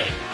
Hey.